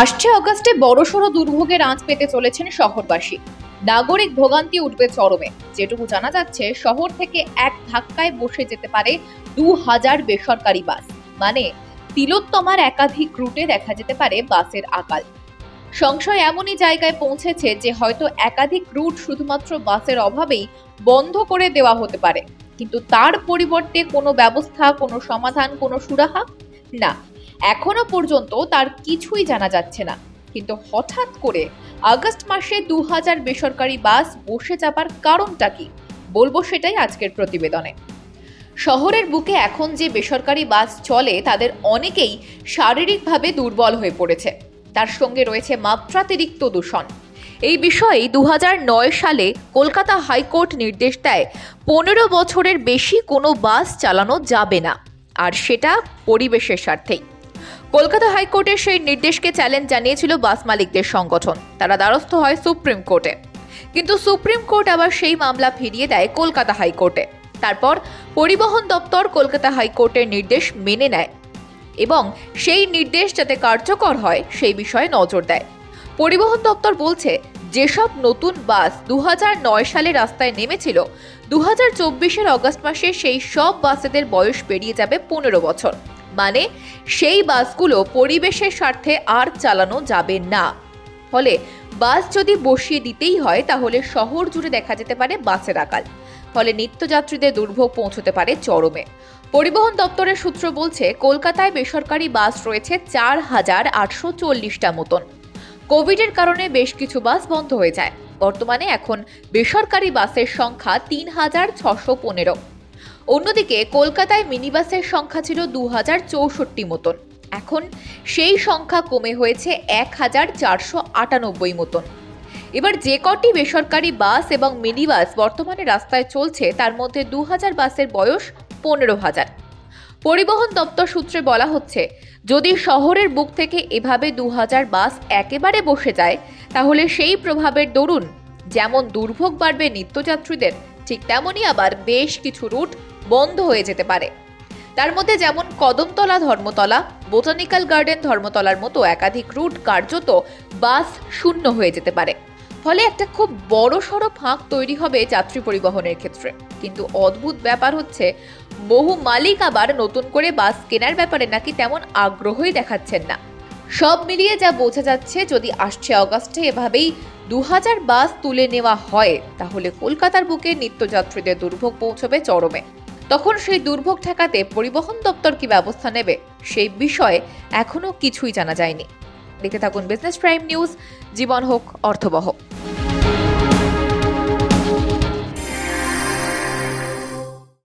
আসছে অগস্টে বড়সড় দুর্ভোগের আঁচ পেতে চলেছেন শহরবাসী। নাগরিক ভোগান্তি উঠবে চরমে। যেটুকু জানা যাচ্ছে, শহর থেকে এক ধাক্কায় বসে যেতে পারে দু হাজার বেসরকারি বাস। মানে তিলোত্তমার একাধিক রুটে দেখা যেতে পারে বাসের আকাল। সংশয় এমনই জায়গায় পৌঁছেছে যে, হয়তো একাধিক রুট শুধুমাত্র বাসের অভাবেই বন্ধ করে দেওয়া হতে পারে। কিন্তু তার পরিবর্তে কোনো ব্যবস্থা, কোনো সমাধান, কোনো সুরাহা? না এখনও পর্যন্ত তার কিছুই জানা যাচ্ছে না। কিন্তু হঠাৎ করে আগস্ট মাসে দু হাজার বেসরকারি বাস বসে যাবার কারণটা কি? বলব সেটাই আজকের প্রতিবেদনে। শহরের বুকে এখন যে বেসরকারি বাস চলে, তাদের অনেকেই শারীরিকভাবে দুর্বল হয়ে পড়েছে। তার সঙ্গে রয়েছে মাত্রাতিরিক্ত দূষণ। এই বিষয়ে দু হাজার নয় সালে কলকাতা হাইকোর্ট নির্দেশ দেয়, পনেরো বছরের বেশি কোনো বাস চালানো যাবে না। আর সেটা পরিবেশের স্বার্থেই। কলকাতা হাইকোর্টের সেই নির্দেশকে চ্যালেঞ্জ জানিয়েছিল বাস মালিকদের সংগঠন। তারা দ্বারস্থ হয় সুপ্রিম কোর্টে। কিন্তু সুপ্রিম কোর্ট আবার সেই মামলা ফিরিয়ে দেয় কলকাতা হাইকোর্টে। তারপর পরিবহন দপ্তর কলকাতা হাইকোর্টের নির্দেশ মেনে নেয় এবং সেই নির্দেশ যাতে কার্যকর হয় সেই বিষয়ে নজর দেয়। পরিবহন দপ্তর বলছে, যেসব নতুন বাস দু হাজার নয় সালে রাস্তায় নেমেছিল দু হাজার অগস্ট মাসে সেই সব বাসেদের বয়স পেরিয়ে যাবে পনেরো বছর। মানে সেই বাসগুলো পরিবেশের স্বার্থে আর চালানো যাবে না। ফলে বাস যদি বসিয়ে দিতেই হয়, তাহলে শহর জুড়ে দেখা যেতে পারে বাসের আকাল। ফলে নিত্যযাত্রীদের দুর্ভোগ পৌঁছতে পারে চরমে। পরিবহন দপ্তরের সূত্র বলছে, কলকাতায় বেসরকারি বাস রয়েছে চার হাজার আটশো চল্লিশটা মতন। কোভিডের কারণে বেশ কিছু বাস বন্ধ হয়ে যায়। বর্তমানে এখন বেসরকারি বাসের সংখ্যা তিন হাজার ছশো পনেরো। অন্যদিকে কলকাতায় মিনিবাসের সংখ্যা ছিল দু হাজার চৌষট্টি মতন। এখন সেই সংখ্যা কমে হয়েছে এক হাজার চারশো আটানব্বই মতন। এবার যে কটি বেসরকারি বাস এবং মিনি বাস বর্তমানে রাস্তায় চলছে, তার মধ্যে দু হাজার বাসের বয়স পনেরো হাজার। পরিবহন দপ্তর সূত্রে বলা হচ্ছে, যদি শহরের বুক থেকে এভাবে দু হাজার বাস একেবারে বসে যায়, তাহলে সেই প্রভাবের দরুন যেমন দুর্ভোগ বাড়বে নিত্যযাত্রীদের, ঠিক তেমনই আবার বেশ কিছু রুট বন্ধ হয়ে যেতে পারে। তার মধ্যে যেমন কদমতলা ধর্মতলা, বোটানিক্যাল গার্ডেন ধর্মতলার মতো একাধিক রুট কার্যত বাস শূন্য হয়ে যেতে পারে। ফলে একটা খুব বড় সড়ো ফাঁক তৈরি হবে যাত্রী পরিবহনের ক্ষেত্রে। কিন্তু অদ্ভুত ব্যাপার হচ্ছে, বহু মালিক আবার নতুন করে বাস কেনার ব্যাপারে নাকি তেমন আগ্রহই দেখাচ্ছেন না। সব মিলিয়ে যা বোঝা যাচ্ছে, যদি আসছে অগাস্টে এভাবেই দু হাজার বাস তুলে নেওয়া হয়, তাহলে কলকাতার বুকে নিত্যযাত্রীদের দুর্ভোগ পৌঁছবে চরমে। তখন সেই দুর্ভোগ ঠেকাতে পরিবহন দপ্তর কি ব্যবস্থা নেবে সেই বিষয়ে এখনও কিছুই জানা যায়নি। দেখতে থাকুন বিজনেস প্রাইম নিউজ জীবন হোক, অর্থবহ।